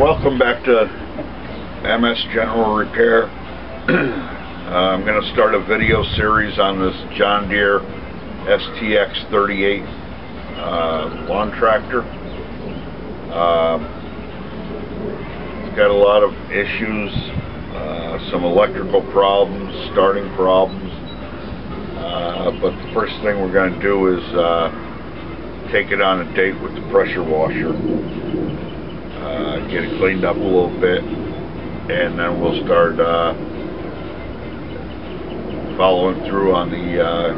welcome back to MS General Repair. uh, I'm going to start a video series on this John Deere STX 38 uh, lawn tractor. Uh, it's got a lot of issues, uh, some electrical problems, starting problems. Uh, but the first thing we're going to do is uh, take it on a date with the pressure washer get it cleaned up a little bit, and then we'll start uh, following through on the uh,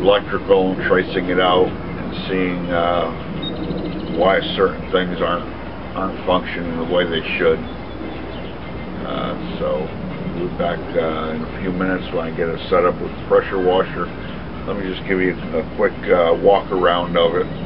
electrical and tracing it out and seeing uh, why certain things aren't aren't functioning the way they should. Uh, so we'll be back uh, in a few minutes when I get it set up with the pressure washer. Let me just give you a quick walk around of it.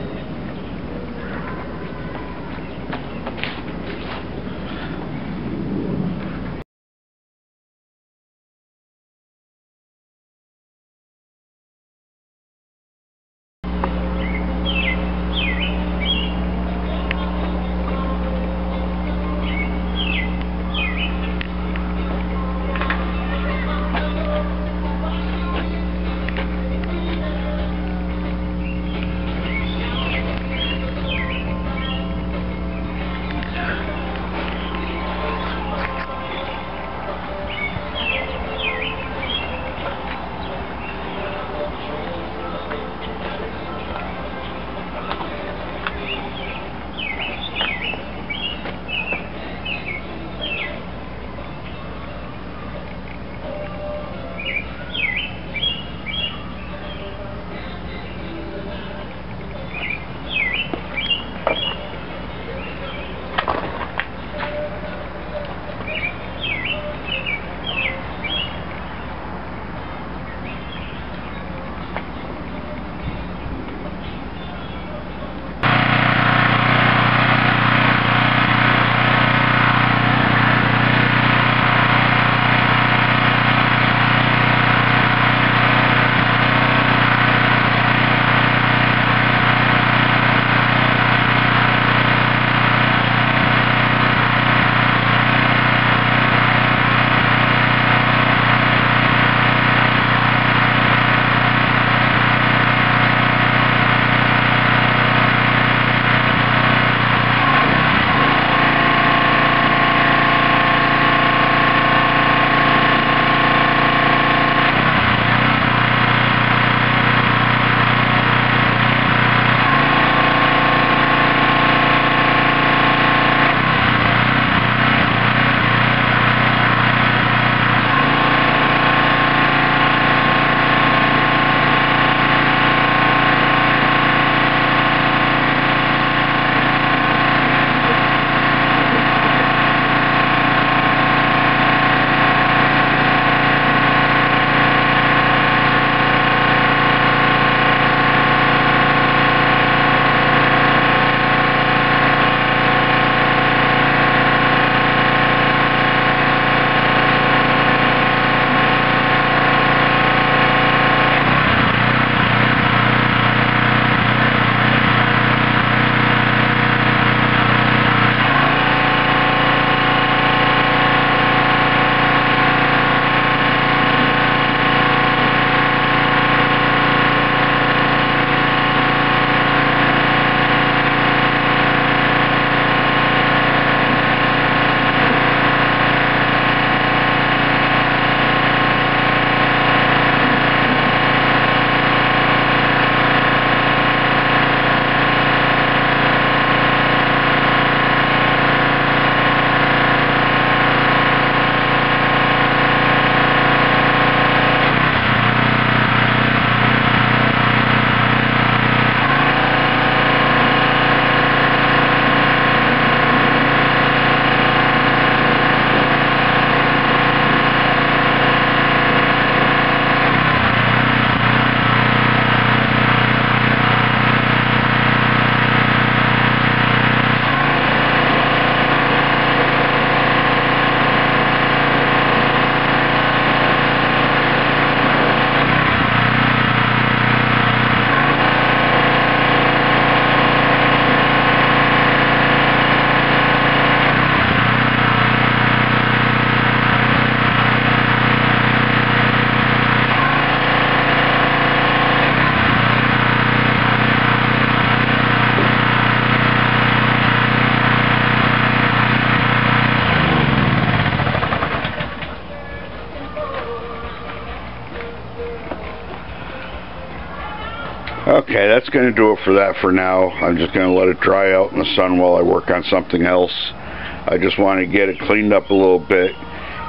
Okay, that's going to do it for that for now. I'm just going to let it dry out in the sun while I work on something else. I just want to get it cleaned up a little bit,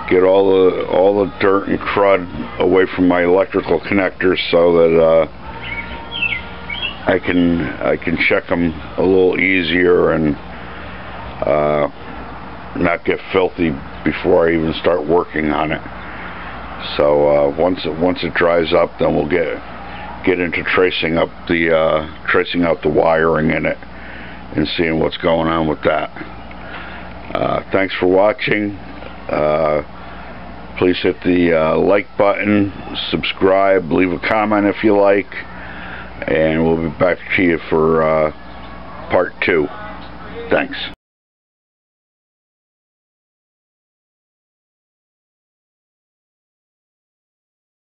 get all the all the dirt and crud away from my electrical connectors so that uh, I can I can check them a little easier and uh, not get filthy before I even start working on it. So uh, once it once it dries up, then we'll get get into tracing up the uh, tracing out the wiring in it and seeing what's going on with that. Uh, thanks for watching. Uh, please hit the uh, like button, subscribe, leave a comment if you like, and we'll be back to you for uh, part two. Thanks.